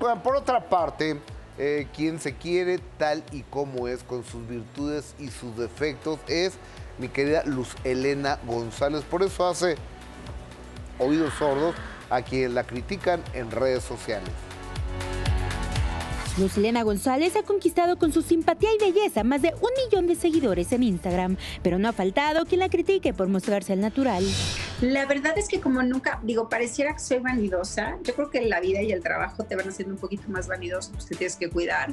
Bueno, por otra parte, eh, quien se quiere tal y como es, con sus virtudes y sus defectos, es mi querida Luz Elena González. Por eso hace oídos sordos a quienes la critican en redes sociales. Luz Elena González ha conquistado con su simpatía y belleza más de un millón de seguidores en Instagram, pero no ha faltado quien la critique por mostrarse al natural. La verdad es que como nunca, digo, pareciera que soy vanidosa, yo creo que la vida y el trabajo te van haciendo un poquito más vanidoso, pues te tienes que cuidar,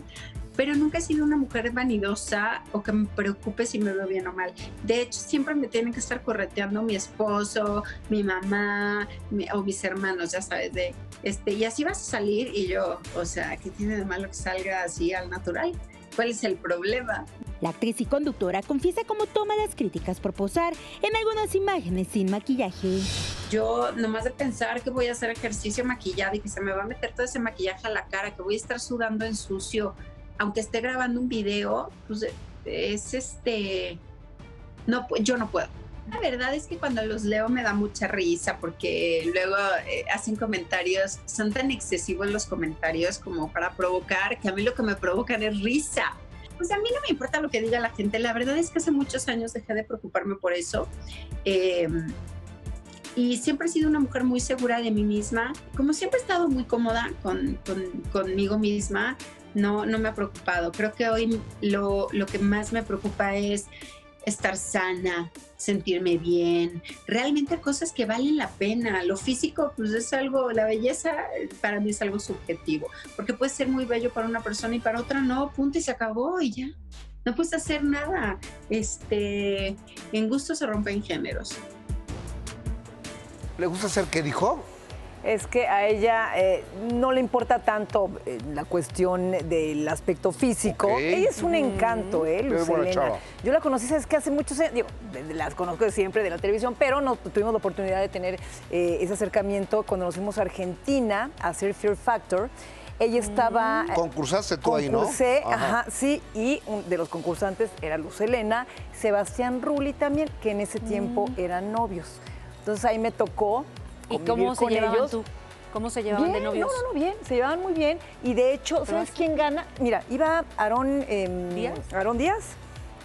pero nunca he sido una mujer vanidosa o que me preocupe si me veo bien o mal. De hecho, siempre me tienen que estar correteando mi esposo, mi mamá mi- o mis hermanos, ya sabes, de, este, y así vas a salir y yo, o sea, ¿qué tiene de malo que salga así al natural? ¿Cuál es el problema? La actriz y conductora confiesa cómo toma las críticas por posar en algunas imágenes sin maquillaje. Yo, nomás de pensar que voy a hacer ejercicio maquillada y que se me va a meter todo ese maquillaje a la cara, que voy a estar sudando en sucio, aunque esté grabando un video, pues es este. No, yo no puedo. La verdad es que cuando los leo me da mucha risa porque luego eh, hacen comentarios, son tan excesivos los comentarios como para provocar, que a mí lo que me provocan es risa. Pues a mí no me importa lo que diga la gente, la verdad es que hace muchos años dejé de preocuparme por eso. Eh, y siempre he sido una mujer muy segura de mí misma. Como siempre he estado muy cómoda con, con- conmigo misma, no, no me ha preocupado. Creo que hoy lo, lo que más me preocupa es estar sana, sentirme bien, realmente cosas que valen la pena. Lo físico, pues es algo, la belleza para mí es algo subjetivo, porque puede ser muy bello para una persona y para otra no, punto y se acabó y ya. No puedes hacer nada. Este, en gusto se rompen géneros. ¿Le gusta hacer qué dijo? Es que a ella eh, no le importa tanto eh, la cuestión del aspecto físico. Ella es un encanto, ¿eh, Luz. Yo la conocí, sabes que hace muchos años, digo, las conozco de siempre de la televisión, pero no tuvimos la oportunidad de tener eh, ese acercamiento cuando nos fuimos a Argentina a hacer Fear Factor. Ella estaba... eh, Concursaste tú ahí, ¿no? Concursé, Ajá. ajá, sí, y un- de los concursantes era Luz Helena, Sebastián Rulli también, que en ese tiempo eran novios. Entonces ahí me tocó ¿Y cómo se con llevaban ellos. tú? ¿Cómo se llevaban Bien, de novios? No, no, no, bien, se llevaban muy bien. Y de hecho, ¿sabes quién gana? Mira, iba Aarón, em, ¿Díaz? Aarón Díaz,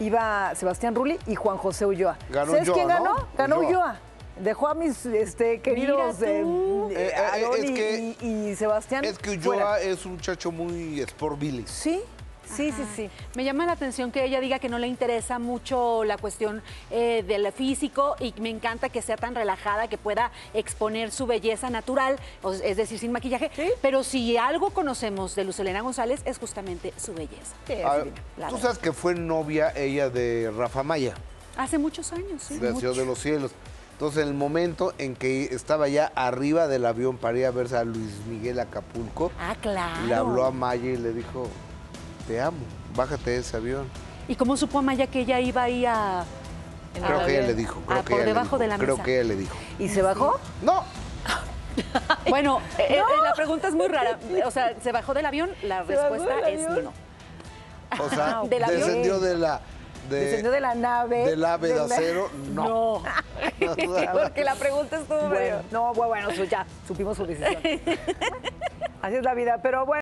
iba Sebastián Rulli y Juan José Ulloa. Ganó ¿Sabes Ulloa, quién ¿no? ganó? Ganó Ulloa. Ulloa. Dejó a mis este, queridos em, Eh, eh, Aarón es y- que- y, y Sebastián. Es que fuera. Ulloa es un muchacho muy sportbilly. Sí, sí, sí, sí. Me llama la atención que ella diga que no le interesa mucho la cuestión eh, del físico y me encanta que sea tan relajada, que pueda exponer su belleza natural, es decir, sin maquillaje. Pero si algo conocemos de Lucelena González es justamente su belleza. Sí, es Ah, divina, Tú verdad. sabes que fue novia ella de Rafa Maya, Hace muchos años, sí. de Ciudad de los Cielos. Entonces, en el momento en que estaba ya arriba del avión para ir a verse a Luis Miguel Acapulco, Ah, claro. le habló a Maya y le dijo, te amo, bájate de ese avión. ¿Y cómo supo Amaya que ella iba ahí a... Creo que ella le dijo. Creo Ah, que por ella le debajo dijo, de la Creo mesa. que ella le dijo. ¿Y se bajó? No, Bueno, eh, eh, la pregunta es muy rara. O sea, ¿se bajó del avión? La ¿Se bajó respuesta es avión? no. o sea, descendió de la... de- Descendió de la nave. Del ave de la- acero, no. Porque la pregunta estuvo bueno. No, bueno, bueno, ya supimos su decisión. Así es la vida, pero bueno.